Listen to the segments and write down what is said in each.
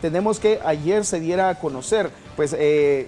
tenemos que ayer se diera a conocer, pues eh,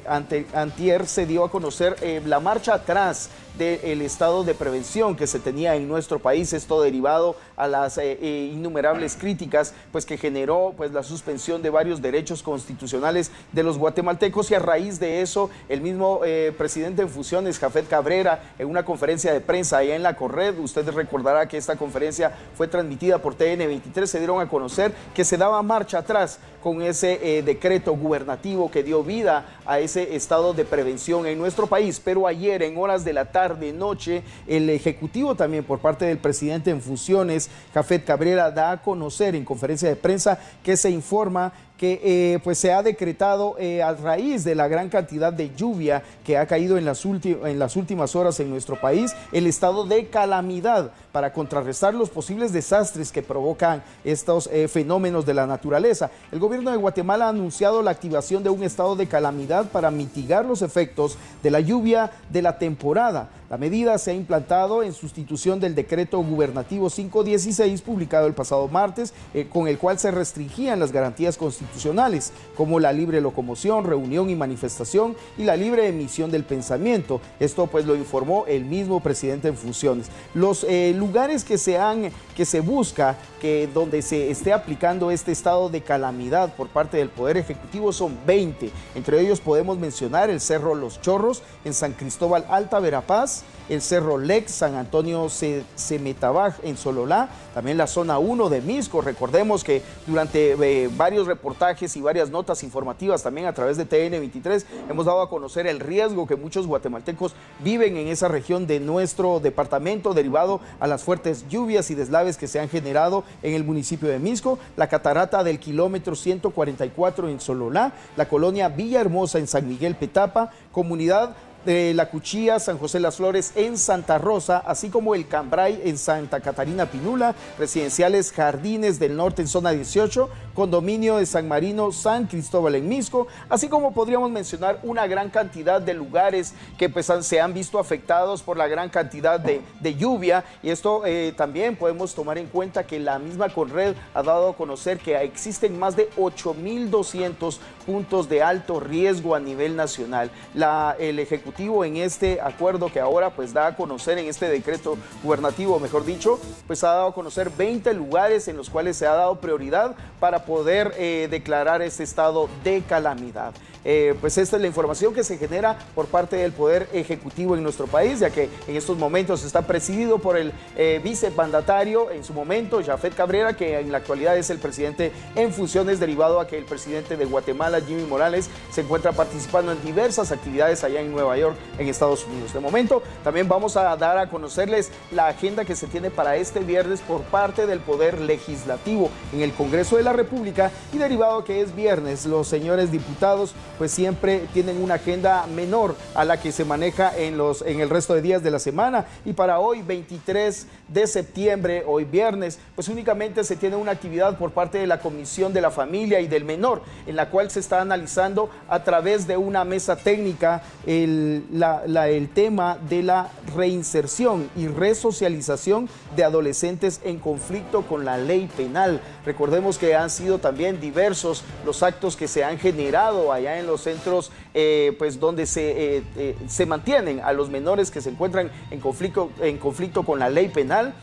antier se dio a conocer eh, la marcha atrás del estado de prevención que se tenía en nuestro país, esto derivado a las eh, innumerables críticas pues, que generó pues, la suspensión de varios derechos constitucionales de los guatemaltecos y a raíz de eso el mismo presidente en fusiones, Jafet Cabrera, en una conferencia de prensa allá en la Corred, usted recordará que esta conferencia fue transmitida por TN23, se dieron a conocer que se daba marcha atrás con ese decreto gubernativo que dio vida a ese estado de prevención en nuestro país, pero ayer en horas de la tarde de noche, el Ejecutivo también por parte del presidente en funciones, Jafet Cabrera, da a conocer en conferencia de prensa que se informa que eh, pues se ha decretado eh, a raíz de la gran cantidad de lluvia que ha caído en las, últimas horas en nuestro país, el estado de calamidad para contrarrestar los posibles desastres que provocan estos eh, fenómenos de la naturaleza. El gobierno de Guatemala ha anunciado la activación de un estado de calamidad para mitigar los efectos de la lluvia de la temporada. La medida se ha implantado en sustitución del decreto gubernativo 516 publicado el pasado martes, con el cual se restringían las garantías constitucionales como la libre locomoción, reunión y manifestación y la libre emisión del pensamiento. Esto pues lo informó el mismo presidente en funciones. Los eh, lugares que se han, que se busca que donde se esté aplicando este estado de calamidad por parte del Poder Ejecutivo son 20. Entre ellos podemos mencionar el Cerro Los Chorros en San Cristóbal Alta Verapaz, el Cerro Lex, San Antonio Semetabaj en Sololá, también la zona 1 de Misco. Recordemos que durante eh, varios reportajes y varias notas informativas también a través de TN23 hemos dado a conocer el riesgo que muchos guatemaltecos viven en esa región de nuestro departamento derivado a las fuertes lluvias y deslaves que se han generado en el municipio de Misco, la catarata del kilómetro 144 en Sololá, la colonia Villahermosa en San Miguel Petapa, comunidad de La Cuchilla, San José Las Flores en Santa Rosa, así como el Cambray en Santa Catarina Pinula, residenciales Jardines del Norte en zona 18, condominio de San Marino, San Cristóbal en Misco, así como podríamos mencionar una gran cantidad de lugares que pues, se han visto afectados por la gran cantidad de, lluvia y esto eh, también podemos tomar en cuenta que la misma Conred ha dado a conocer que existen más de 8.200 puntos de alto riesgo a nivel nacional. La, el Ejecutivo en este acuerdo que ahora pues da a conocer en este decreto gubernativo, mejor dicho, pues ha dado a conocer 20 lugares en los cuales se ha dado prioridad para poder eh, declarar este estado de calamidad. Eh, pues esta es la información que se genera por parte del Poder Ejecutivo en nuestro país, ya que en estos momentos está presidido por el eh, vicemandatario en su momento, Jafet Cabrera, que en la actualidad es el presidente en funciones derivado a que el presidente de Guatemala, Jimmy Morales, se encuentra participando en diversas actividades allá en Nueva York, en Estados Unidos. De momento, también vamos a dar a conocerles la agenda que se tiene para este viernes por parte del Poder Legislativo en el Congreso de la República y derivado que es viernes, los señores diputados pues siempre tienen una agenda menor a la que se maneja en, los, en el resto de días de la semana. Y para hoy, 23 de septiembre, hoy viernes, pues únicamente se tiene una actividad por parte de la Comisión de la Familia y del Menor, en la cual se está analizando a través de una mesa técnica el, el tema de la reinserción y resocialización de adolescentes en conflicto con la ley penal. Recordemos que han sido también diversos los actos que se han generado allá en los centros eh, pues donde se, eh, eh, se mantienen a los menores que se encuentran en conflicto, en conflicto con la ley penal.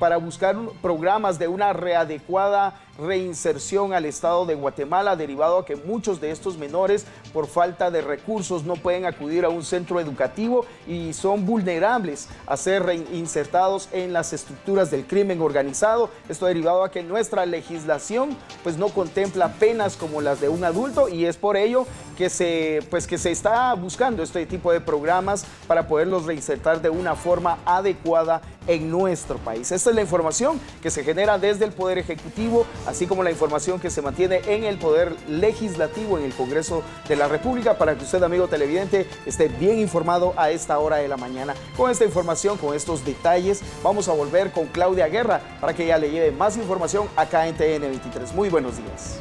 para buscar programas de una readecuada reinserción al Estado de Guatemala, derivado a que muchos de estos menores, por falta de recursos, no pueden acudir a un centro educativo y son vulnerables a ser reinsertados en las estructuras del crimen organizado. Esto derivado a que nuestra legislación pues no contempla penas como las de un adulto y es por ello que se, pues, que se está buscando este tipo de programas para poderlos reinsertar de una forma adecuada en nuestro país. Esta es la información que se genera desde el Poder Ejecutivo así como la información que se mantiene en el Poder Legislativo en el Congreso de la República para que usted, amigo televidente, esté bien informado a esta hora de la mañana. Con esta información, con estos detalles, vamos a volver con Claudia Guerra para que ella le lleve más información acá en TN23. Muy buenos días.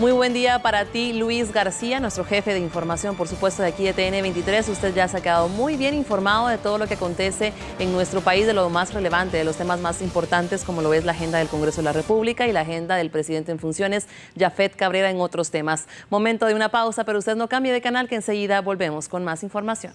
Muy buen día para ti, Luis García, nuestro jefe de información, por supuesto, de aquí de TN23. Usted ya se ha quedado muy bien informado de todo lo que acontece en nuestro país, de lo más relevante, de los temas más importantes, como lo es la agenda del Congreso de la República y la agenda del presidente en funciones, Jafet Cabrera, en otros temas. Momento de una pausa, pero usted no cambie de canal, que enseguida volvemos con más información.